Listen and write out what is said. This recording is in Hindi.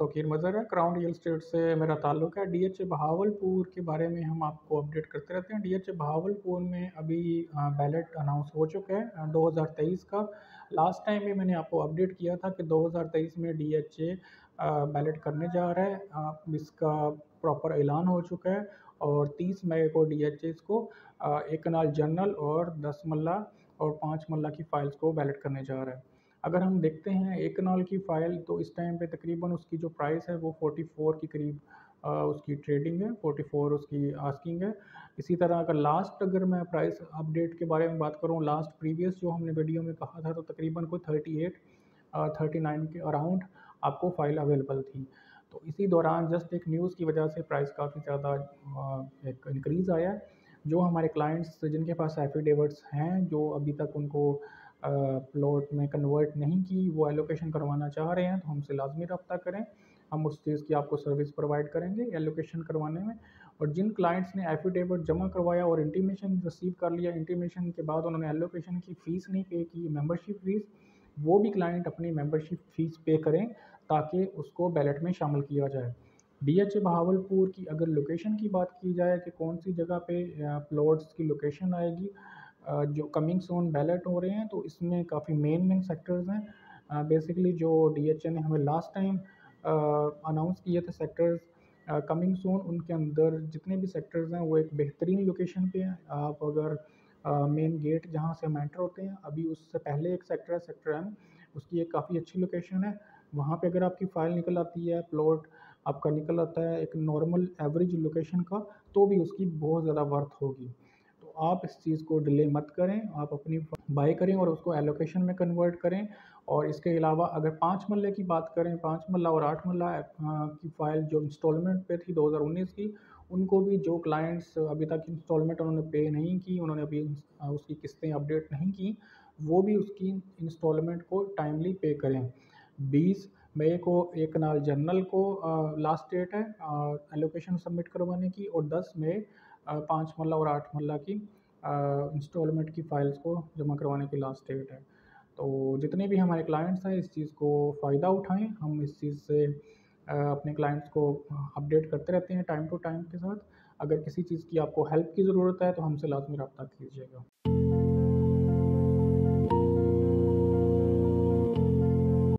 फ़कीर मज़र है क्राउन रियल स्टेट से मेरा ताल्लुक़ है। डी एच ए बहावलपुर के बारे में हम आपको अपडेट करते रहते हैं। डी एच ए बहावलपुर में अभी बैलेट अनाउंस हो चुका है 2023 का। लास्ट टाइम भी मैंने आपको अपडेट किया था कि 2023 में डी एच ए बैलेट करने जा रहा है। इसका प्रॉपर ऐलान हो चुका है और 30 मई को डी एच इसको एक कनाल जनरल और दस मल्ला और पाँच मल्ला की फ़ाइल्स को बैलेट करने जा रहा है। अगर हम देखते हैं एक कनाल की फ़ाइल तो इस टाइम पे तकरीबन उसकी जो प्राइस है, वो 44 के करीब उसकी ट्रेडिंग है 44 उसकी आस्किंग है। इसी तरह अगर लास्ट अगर मैं प्राइस अपडेट के बारे में बात करूँ लास्ट प्रीवियस जो हमने वीडियो में कहा था तो तकरीबन कोई 38 39 के अराउंड आपको फ़ाइल अवेलेबल थी। तो इसी दौरान जस्ट एक न्यूज़ की वजह से प्राइस काफ़ी ज़्यादा एक इंक्रीज़ आया जो हमारे क्लाइंट्स जिनके पास एफिडेविट्स हैं, जो अभी तक उनको प्लॉट में कन्वर्ट नहीं की, वो एलोकेशन करवाना चाह रहे हैं तो हमसे लाजमी रब्ता करें। हम उस चीज़ की आपको सर्विस प्रोवाइड करेंगे एलोकेशन करवाने में। और जिन क्लाइंट्स ने एफिडेविट जमा करवाया और इंटीमेशन रिसीव कर लिया इंटीमेशन के बाद उन्होंने एलोकेशन की फ़ीस नहीं पे की मेंबरशिप फ़ीस वो भी क्लाइंट अपनी मेंबरशिप फ़ीस पे करें, ताकि उसको बैलेट में शामिल किया जाए। डी एच बहावलपुर की अगर लोकेशन की बात की जाए कि कौन सी जगह पे प्लॉट्स की लोकेशन आएगी जो कमिंग सोन बैलेट हो रहे हैं तो इसमें काफ़ी मेन मेन सेक्टर्स हैं। बेसिकली जो डी एच ए ने हमें लास्ट टाइम अनाउंस किए थे सेक्टर्स कमिंग सोन उनके अंदर जितने भी सेक्टर्स हैं, वो एक बेहतरीन लोकेशन पे हैं। आप अगर मेन गेट जहाँ से हम एंटर होते हैं, अभी उससे पहले एक सेक्टर है सेक्टर एम उसकी एक काफ़ी अच्छी लोकेशन है। वहाँ पे अगर आपकी फ़ाइल निकल आती है प्लॉट आपका निकल आता है, एक नॉर्मल एवरेज लोकेशन का तो भी उसकी बहुत ज़्यादा वर्थ होगी। आप इस चीज़ को डिले मत करें, आप अपनी बाई करें और उसको एलोकेशन में कन्वर्ट करें। और इसके अलावा अगर पाँच मल्ले की बात करें, पाँच मल्ला और आठ मल्ला की फ़ाइल जो इंस्टॉलमेंट पे थी 2019 की, उनको भी जो क्लाइंट्स अभी तक इंस्टॉलमेंट उन्होंने पे नहीं की, उन्होंने अभी उसकी किस्तें अपडेट नहीं की, वो भी उसकी इंस्टॉलमेंट को टाइमली पे करें। बीस मई को एक नाल जनरल को लास्ट डेट है एलोकेशन सबमिट करवाने की, और दस मई पाँच मल्ला और आठ मल्ला की इंस्टॉलमेंट की फ़ाइल्स को जमा करवाने की लास्ट डेट है। तो जितने भी हमारे क्लाइंट्स हैं, इस चीज़ को फ़ायदा उठाएँ। हम इस चीज़ से अपने क्लाइंट्स को अपडेट करते रहते हैं टाइम टू टाइम के साथ। अगर किसी चीज़ की आपको हेल्प की ज़रूरत है तो हमसे लाजमी रब्ता कीजिएगा।